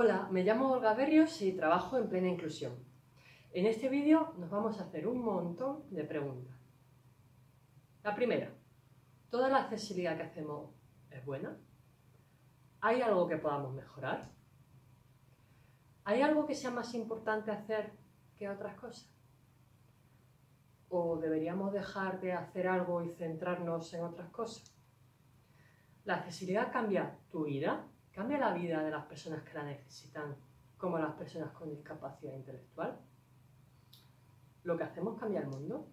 Hola, me llamo Olga Berrios y trabajo en plena inclusión. En este vídeo nos vamos a hacer un montón de preguntas. La primera, ¿toda la accesibilidad que hacemos es buena? ¿Hay algo que podamos mejorar? ¿Hay algo que sea más importante hacer que otras cosas? ¿O deberíamos dejar de hacer algo y centrarnos en otras cosas? ¿La accesibilidad cambia tu vida? ¿Cambia la vida de las personas que la necesitan como las personas con discapacidad intelectual? ¿Lo que hacemos cambia el mundo?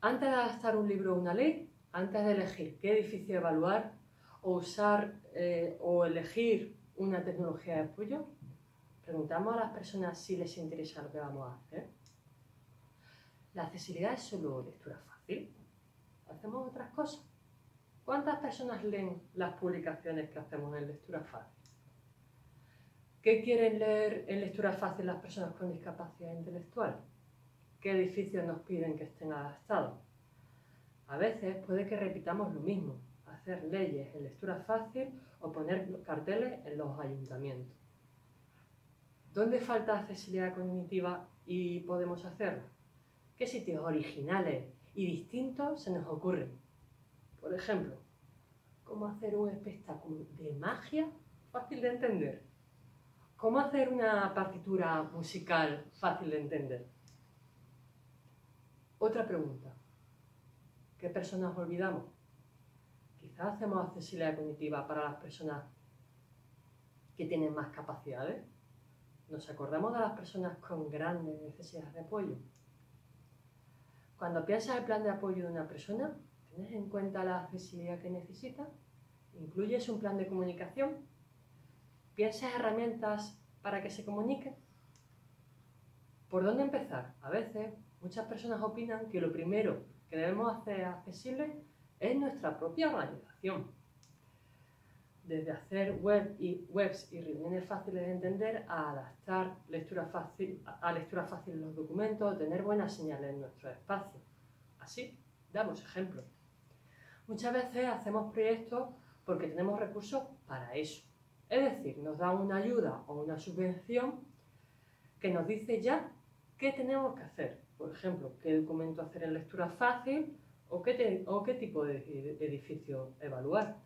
Antes de adaptar un libro o una ley, antes de elegir qué edificio evaluar o usar eh, o elegir una tecnología de apoyo, preguntamos a las personas si les interesa lo que vamos a hacer. ¿La accesibilidad es solo lectura fácil? ¿Hacemos otras cosas? ¿Cuántas personas leen las publicaciones que hacemos en lectura fácil? ¿Qué quieren leer en lectura fácil las personas con discapacidad intelectual? ¿Qué edificios nos piden que estén adaptados? A veces puede que repitamos lo mismo, hacer leyes en lectura fácil o poner carteles en los ayuntamientos. ¿Dónde falta accesibilidad cognitiva y podemos hacerla? ¿Qué sitios originales y distintos se nos ocurren? Por ejemplo, cómo hacer un espectáculo de magia fácil de entender. ¿Cómo hacer una partitura musical fácil de entender? Otra pregunta. ¿Qué personas olvidamos? Quizás hacemos accesibilidad cognitiva para las personas que tienen más capacidades. ¿Nos acordamos de las personas con grandes necesidades de apoyo? Cuando piensas el plan de apoyo de una persona, ¿Tienes en cuenta la accesibilidad que necesita? ¿Incluyes un plan de comunicación? ¿Piensas herramientas para que se comunique? ¿Por dónde empezar? A veces muchas personas opinan que lo primero que debemos hacer accesible es nuestra propia organización. Desde hacer web y, webs y reuniones fáciles de entender a adaptar lectura fácil, a lectura fácil los documentos, tener buenas señales en nuestro espacio. Así, damos ejemplos. Muchas veces hacemos proyectos porque tenemos recursos para eso. Es decir, nos dan una ayuda o una subvención que nos dice ya qué tenemos que hacer. Por ejemplo, qué documento hacer en lectura fácil o qué, o qué tipo de edificio evaluar.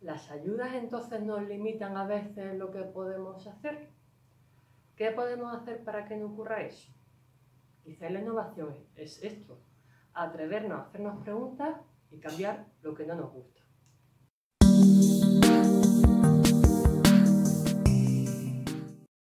Las ayudas entonces nos limitan a veces lo que podemos hacer. ¿Qué podemos hacer para que no ocurra eso? Quizá la innovación es esto, atrevernos a hacernos preguntas y cambiar lo que no nos gusta.